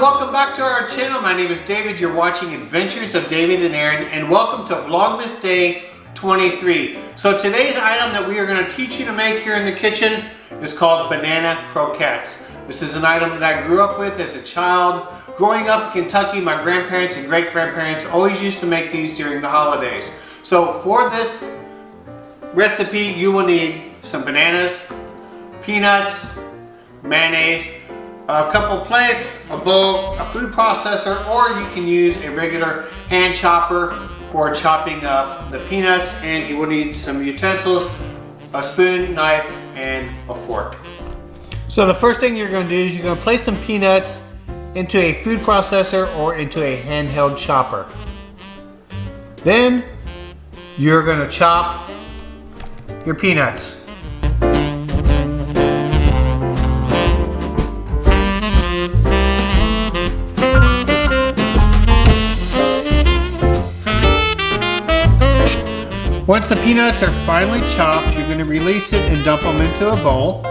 welcome back to our channel. My name is David. You're watching Adventures of David and Aaron, and welcome to Vlogmas Day 23. So today's item that we are going to teach you to make here in the kitchen is called banana croquettes. This is an item that I grew up with as a child. Growing up in Kentucky, my grandparents and great-grandparents always used to make these during the holidays. So for this recipe, you will need some bananas, peanuts, mayonnaise, a couple plants, a bowl, a food processor, or you can use a regular hand chopper for chopping up the peanuts and you will need some utensils, a spoon, knife, and a fork. So the first thing you're going to do is you're going to place some peanuts into a food processor or into a handheld chopper. Then you're going to chop your peanuts. Once the peanuts are finely chopped, you're going to release it and dump them into a bowl.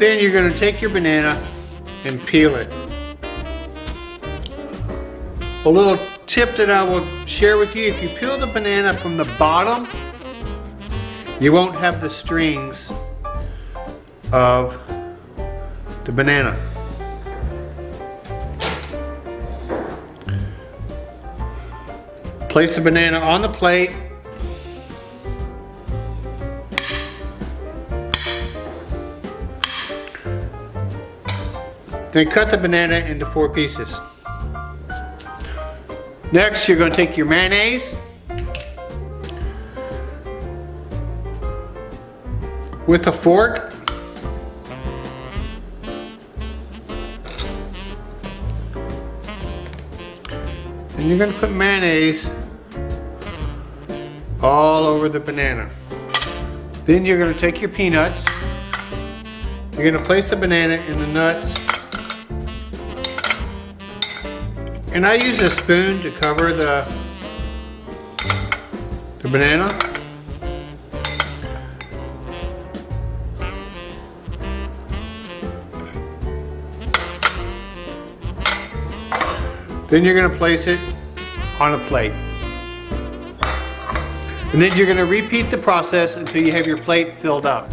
Then you're going to take your banana and peel it. A little tip that I will share with you, if you peel the banana from the bottom, you won't have the strings of the banana. Place the banana on the plate. Then cut the banana into four pieces. Next, you're going to take your mayonnaise with a fork And you're gonna put mayonnaise all over the banana. Then you're gonna take your peanuts, you're gonna place the banana in the nuts, and I use a spoon to cover the, the banana. Then you're gonna place it on a plate. And then you're gonna repeat the process until you have your plate filled up.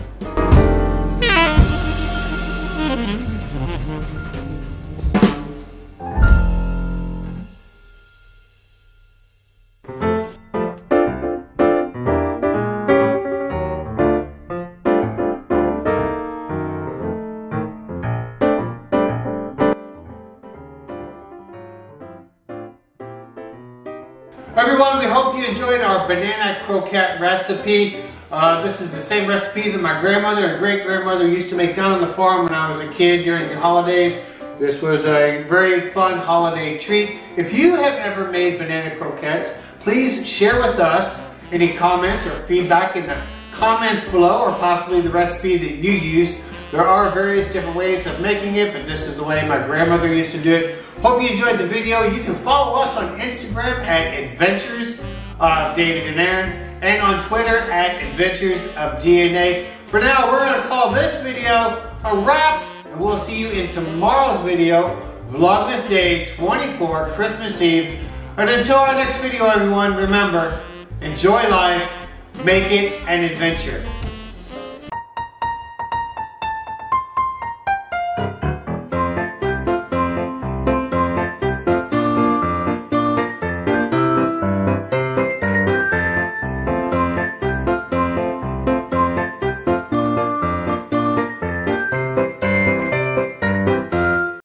Everyone, we hope you enjoyed our banana croquette recipe. Uh, this is the same recipe that my grandmother and great grandmother used to make down on the farm when I was a kid during the holidays. This was a very fun holiday treat. If you have ever made banana croquettes, please share with us any comments or feedback in the comments below or possibly the recipe that you use. There are various different ways of making it, but this is the way my grandmother used to do it. Hope you enjoyed the video. You can follow us on Instagram at Adventures of David and Aaron and on Twitter at Adventures of DNA. For now, we're going to call this video a wrap and we'll see you in tomorrow's video, Vlogmas Day 24, Christmas Eve. And until our next video, everyone, remember, enjoy life, make it an adventure.